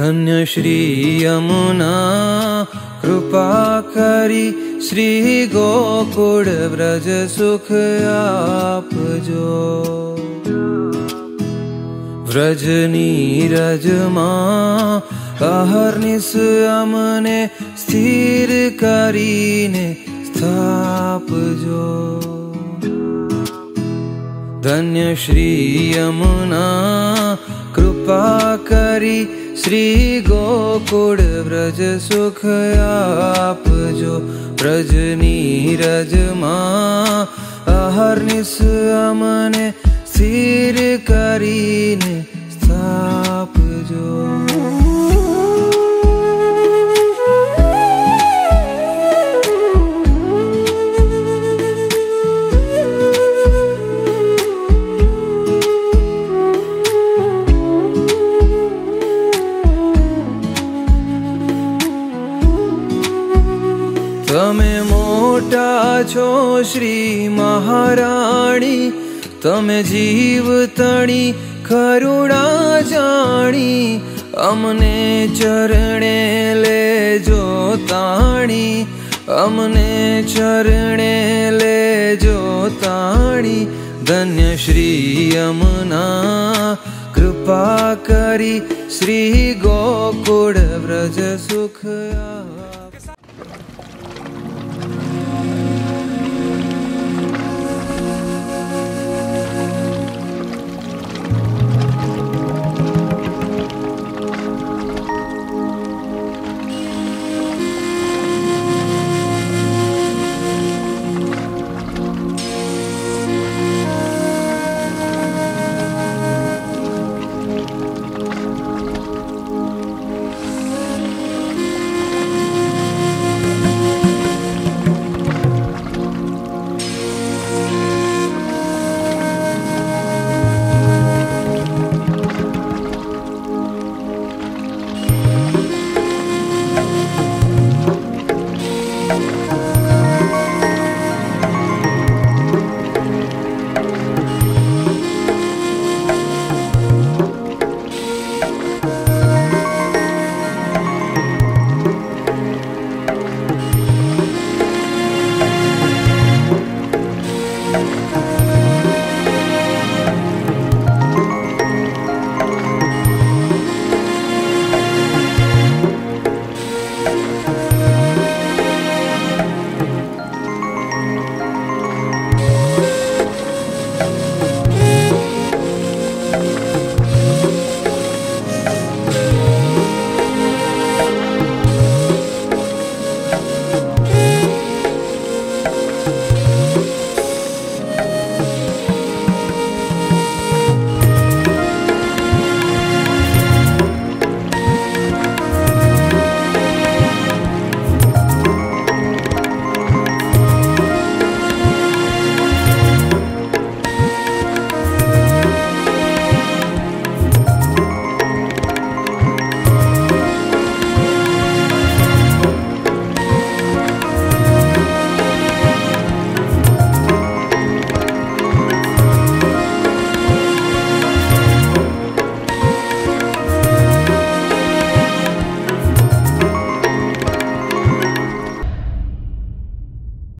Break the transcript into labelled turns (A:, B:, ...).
A: धन्य श्री यमुना कृपा श्री गोकुल व्रज सुख आप जो। व्रज नीरज माँ अमने स्थिर करीने स्थाप जो। धन्य श्री यमुना कृपा करी श्री गोकुल व्रज सुख आप जो व्रज नीरज माँ स्थिर करीने स्थाप जो મોટા છો શ્રી મહારાણી તમે જીવ તણી કરુણા જાણી અમને ચરણે લેજો તાણી અમને ચરણે લેજો તાણી ધન્ય શ્રી યમુના કૃપા કરી શ્રી ગોકુળ વ્રજ સુખ